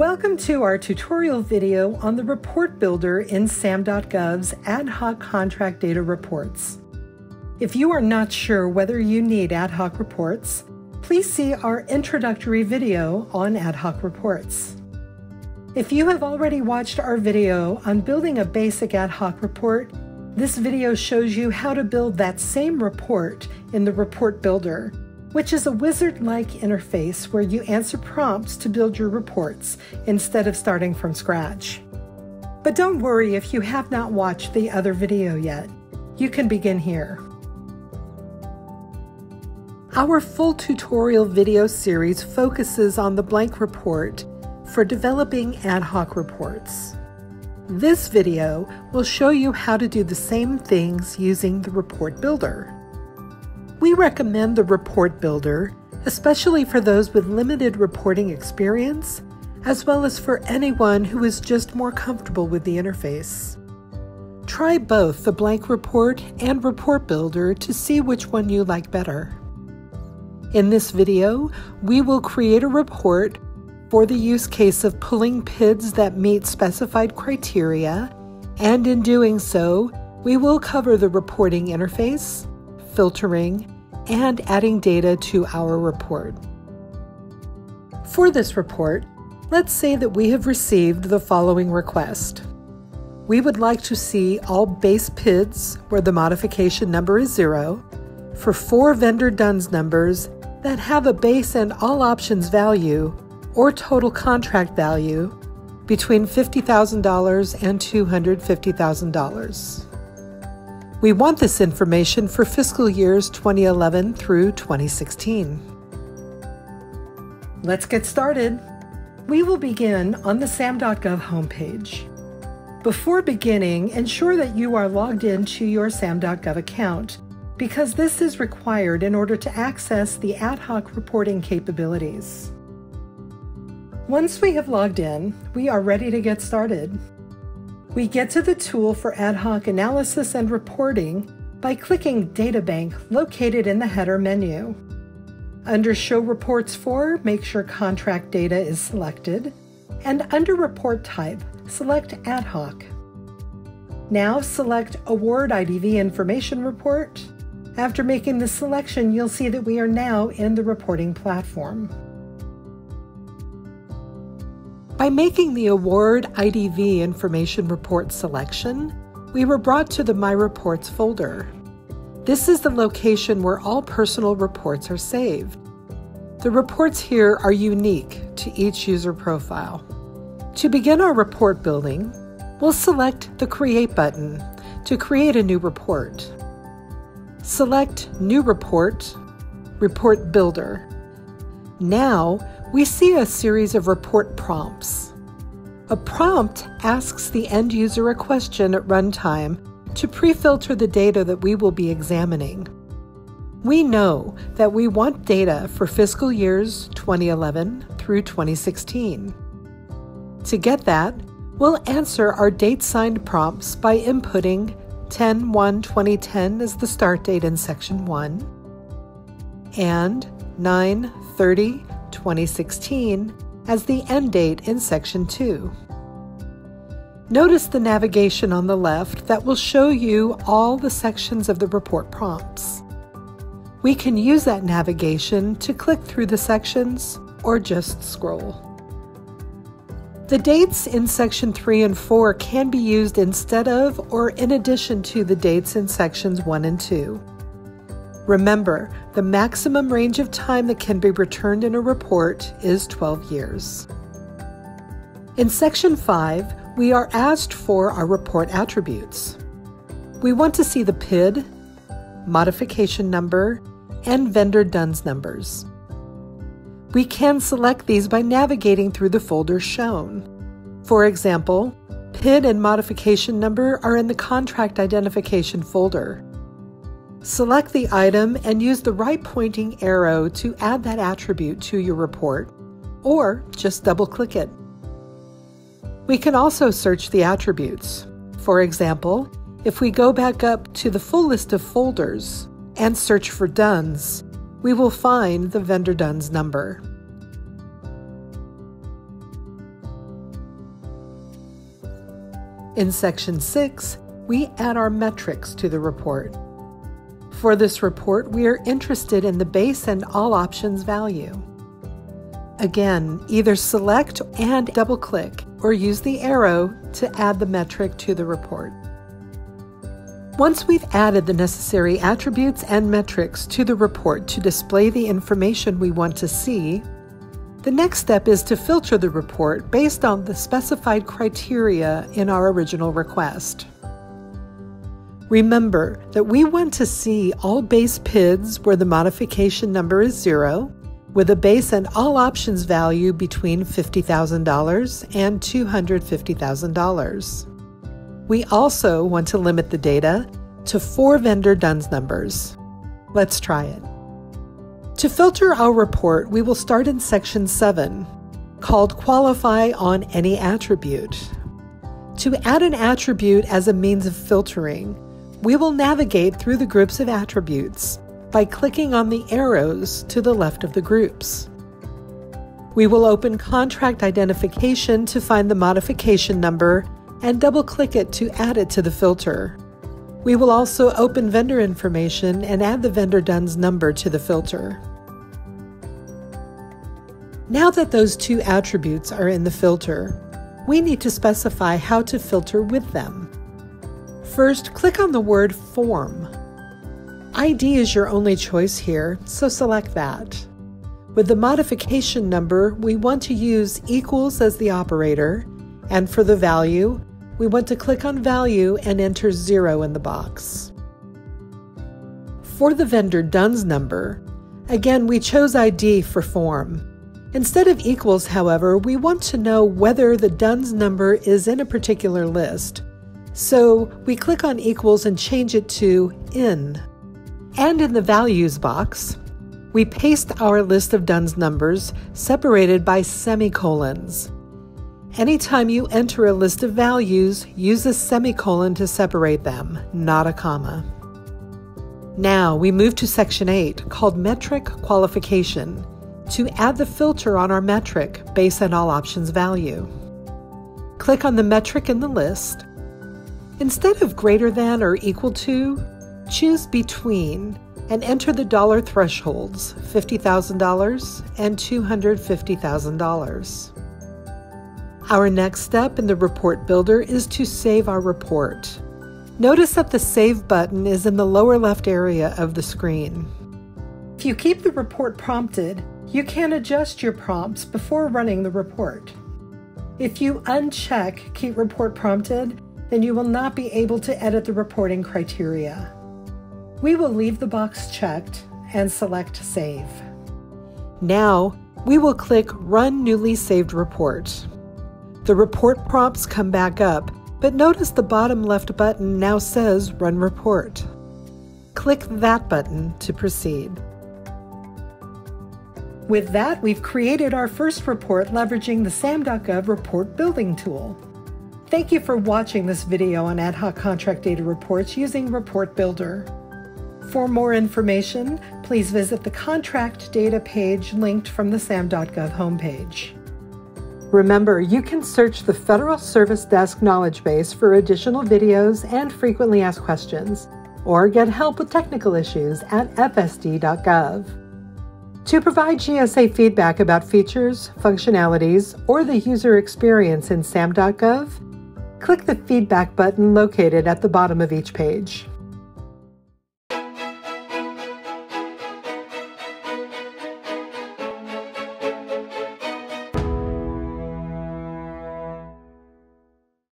Welcome to our tutorial video on the Report Builder in SAM.gov's Ad Hoc Contract Data Reports. If you are not sure whether you need ad hoc reports, please see our introductory video on ad hoc reports. If you have already watched our video on building a basic ad hoc report, this video shows you how to build that same report in the Report Builder which is a wizard like interface where you answer prompts to build your reports instead of starting from scratch. But don't worry if you have not watched the other video yet. You can begin here. Our full tutorial video series focuses on the blank report for developing ad hoc reports. This video will show you how to do the same things using the report builder. We recommend the Report Builder, especially for those with limited reporting experience, as well as for anyone who is just more comfortable with the interface. Try both the Blank Report and Report Builder to see which one you like better. In this video, we will create a report for the use case of pulling PIDs that meet specified criteria, and in doing so, we will cover the reporting interface, filtering, and adding data to our report. For this report, let's say that we have received the following request. We would like to see all base PIDs where the modification number is zero for four vendor DUNS numbers that have a base and all options value or total contract value between $50,000 and $250,000. We want this information for fiscal years 2011 through 2016. Let's get started. We will begin on the SAM.gov homepage. Before beginning, ensure that you are logged into your SAM.gov account because this is required in order to access the ad hoc reporting capabilities. Once we have logged in, we are ready to get started. We get to the tool for ad hoc analysis and reporting by clicking Databank located in the header menu. Under Show Reports For, make sure Contract Data is selected, and under Report Type, select Ad Hoc. Now select Award IDV Information Report. After making the selection, you'll see that we are now in the reporting platform. By making the award IDV information report selection, we were brought to the My Reports folder. This is the location where all personal reports are saved. The reports here are unique to each user profile. To begin our report building, we'll select the Create button to create a new report. Select New Report, Report Builder. Now, we see a series of report prompts. A prompt asks the end user a question at runtime to pre-filter the data that we will be examining. We know that we want data for fiscal years 2011 through 2016. To get that, we'll answer our date signed prompts by inputting 10 1 2010 as the start date in section 1 and 9 30 2016 as the end date in Section 2. Notice the navigation on the left that will show you all the sections of the report prompts. We can use that navigation to click through the sections or just scroll. The dates in Section 3 and 4 can be used instead of or in addition to the dates in Sections 1 and 2. Remember, the maximum range of time that can be returned in a report is 12 years. In Section 5, we are asked for our report attributes. We want to see the PID, modification number, and vendor DUNS numbers. We can select these by navigating through the folders shown. For example, PID and modification number are in the contract identification folder. Select the item and use the right pointing arrow to add that attribute to your report, or just double click it. We can also search the attributes. For example, if we go back up to the full list of folders and search for DUNS, we will find the vendor DUNS number. In Section 6, we add our metrics to the report. For this report, we are interested in the base and all options value. Again, either select and double click or use the arrow to add the metric to the report. Once we've added the necessary attributes and metrics to the report to display the information we want to see, the next step is to filter the report based on the specified criteria in our original request. Remember that we want to see all base PIDs where the modification number is zero, with a base and all options value between $50,000 and $250,000. We also want to limit the data to four vendor DUNS numbers. Let's try it. To filter our report, we will start in section 7, called Qualify on Any Attribute. To add an attribute as a means of filtering, we will navigate through the groups of attributes by clicking on the arrows to the left of the groups. We will open Contract Identification to find the modification number and double click it to add it to the filter. We will also open vendor information and add the vendor DUNS number to the filter. Now that those two attributes are in the filter, we need to specify how to filter with them. First, click on the word Form ID is your only choice here, so select that. With the modification number, we want to use equals as the operator, and for the value, we want to click on value and enter 0 in the box. For the vendor DUNS number, again we chose ID for form. Instead of equals, however, we want to know whether the DUNS number is in a particular list. So we click on equals and change it to in. And in the values box, we paste our list of DUNS numbers separated by semicolons. Anytime you enter a list of values, use a semicolon to separate them, not a comma. Now we move to section 8 called Metric Qualification to add the filter on our metric based on all options value. Click on the metric in the list. Instead of greater than or equal to, Choose between and enter the dollar thresholds $50,000 and $250,000. Our next step in the report builder is to save our report. Notice that the Save button is in the lower left area of the screen. If you keep the report prompted, you can adjust your prompts before running the report. If you uncheck Keep Report Prompted, then you will not be able to edit the reporting criteria. We will leave the box checked and select Save. Now, we will click Run Newly Saved Report. The report prompts come back up, but notice the bottom left button now says Run Report. Click that button to proceed. With that, we've created our first report leveraging the SAM.gov report building tool. Thank you for watching this video on ad hoc contract data reports using Report Builder. For more information, please visit the contract data page linked from the SAM.gov homepage. Remember, you can search the Federal Service Desk knowledge base for additional videos and frequently asked questions, or get help with technical issues at fsd.gov. To provide GSA feedback about features, functionalities, or the user experience in SAM.gov, click the feedback button located at the bottom of each page.